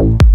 Bye.